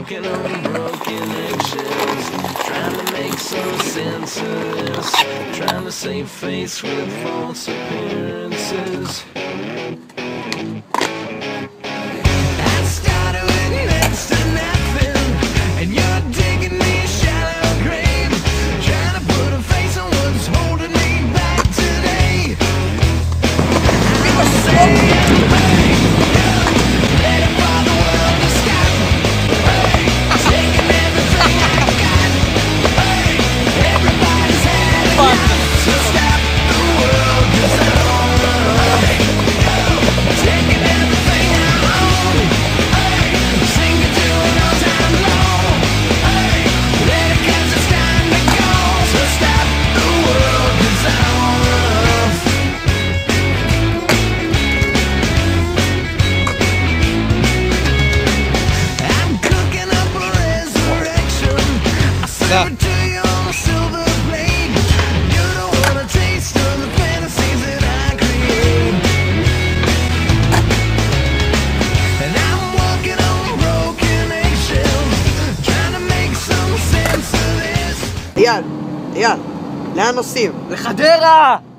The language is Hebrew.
walking on broken eggshells, trying to make some sense of this, trying to save face with false appearance. תודה. אייל, אייל, לאן נוסעים? לחדרה!